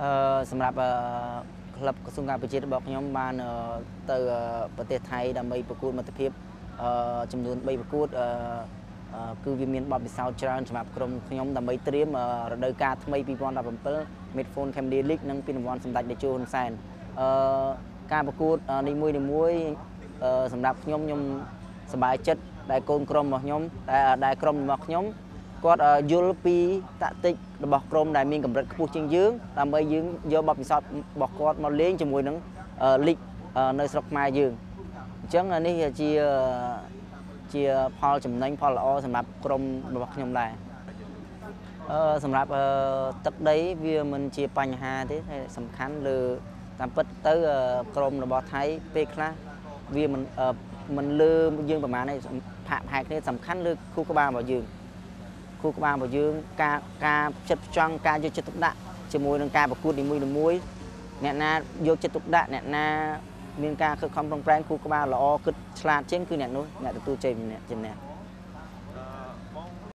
អឺសម្រាប់អឺក្លឹបក្រសួងការពារជាតិរបស់ខ្ញុំបានអឺទៅអឺប្រទេសថៃដើម្បីប្រកួតមិត្តភាពអឺចំនួន3ប្រកួតអឺអឺគឺវាមានបទពិសោធន៍ច្រើនសម្រាប់ក្រុមខ្ញុំដើម្បីត្រៀមអឺរដូវកាលថ្មី2017 Midphone Cambodia League និងពានរង្វាន់សម្ដេចតេជោហ៊ុនសែនអឺការប្រកួតអឺនីមួយៗអឺសម្រាប់ខ្ញុំខ្ញុំសប្បាយចិត្តដែលកូនក្រុមរបស់ខ្ញុំដែលដែលក្រុមរបស់ខ្ញុំ គាត់យល់ពីតាក់ទិករបស់ក្រុមដែលមានកម្រិតខ្ពស់ជាងយើងដើម្បីយើងយកបទពិសោធន៍របស់គាត់មកលេងជាមួយនឹងលីកនៅស្រុកខ្មែរយើងអញ្ចឹងនេះជាជាផលចំណេញផលល្អសម្រាប់ក្រុមរបស់ខ្ញុំដែរអឺសម្រាប់ទឹកដីវាមិនជាបញ្ហាទេតែសំខាន់លើតាមពិតទៅក្រុមរបស់ថៃពេលខ្លះវាមិនមិនលើយើងប្រហែលទេផាកផែកគ្នាសំខាន់លើគូក្បាលរបស់យើង គូក្បាលរបស់យើងការការចិត្តផ្ចង់ការយកចិត្តទុកដាក់ជាមួយនឹងការប្រកួតនីមួយៗអ្នកណាយកចិត្តទុកដាក់អ្នកណាមានការខិតខំប្រឹងប្រែងគូក្បាលល្អគិតឆ្លាតជាងគឺអ្នកនោះអ្នកទទួលជ័យម្នាក់ជំនះ